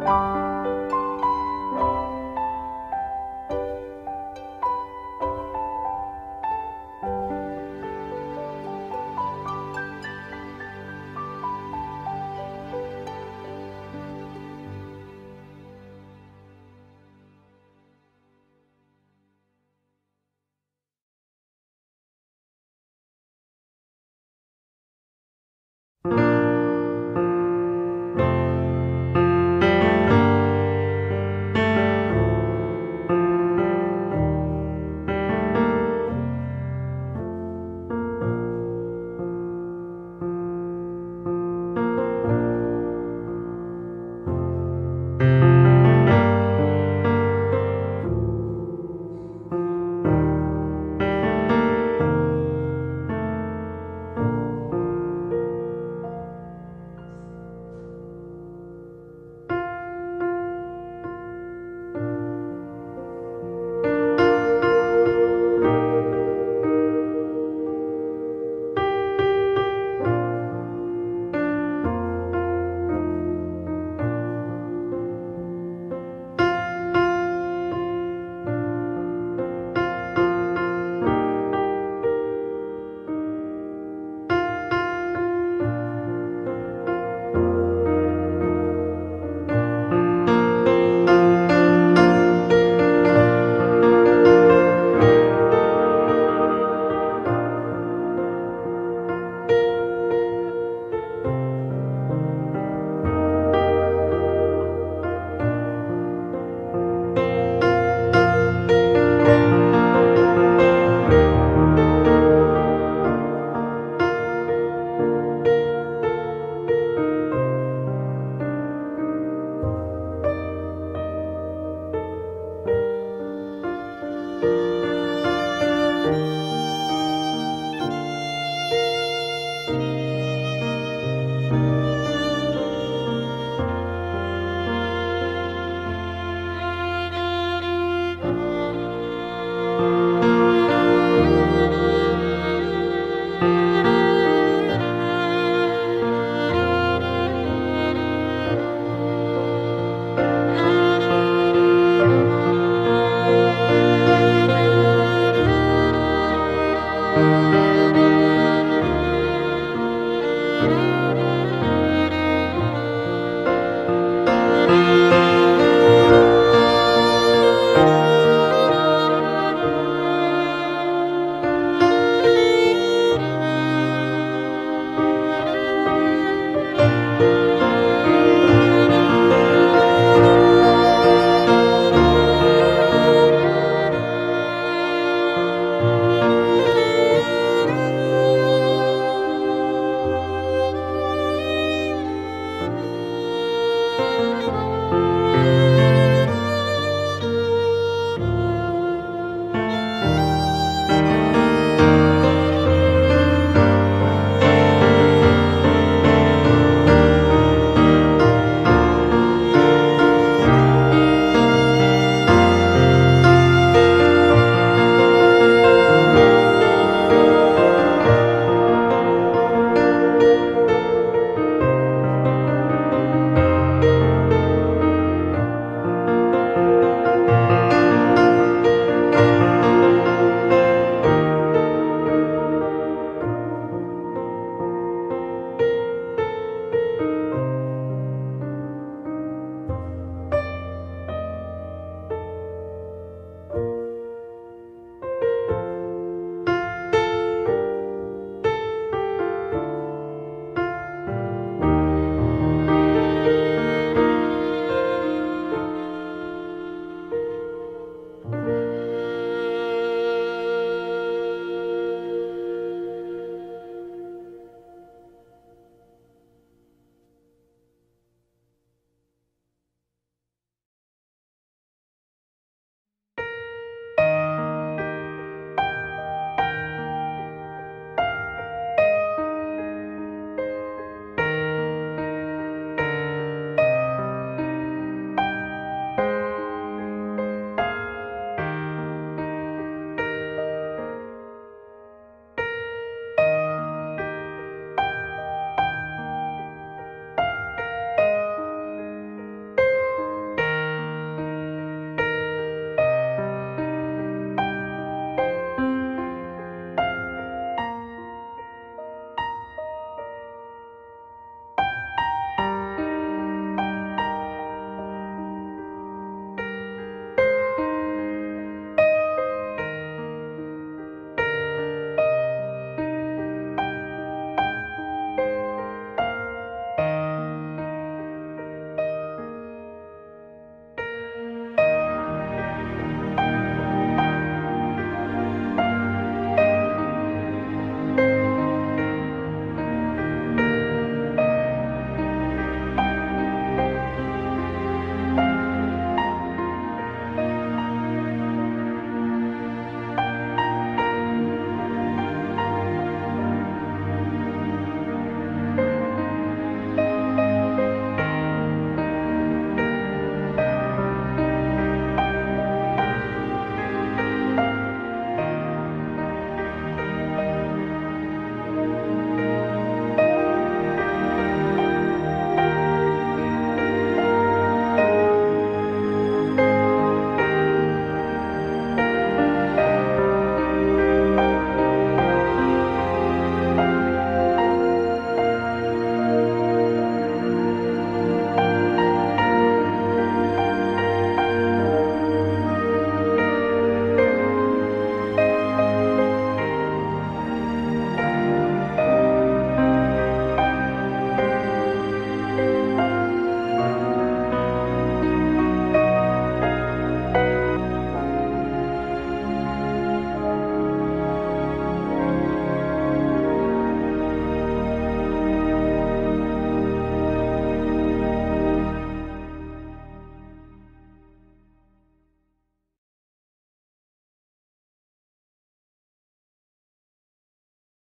Bye.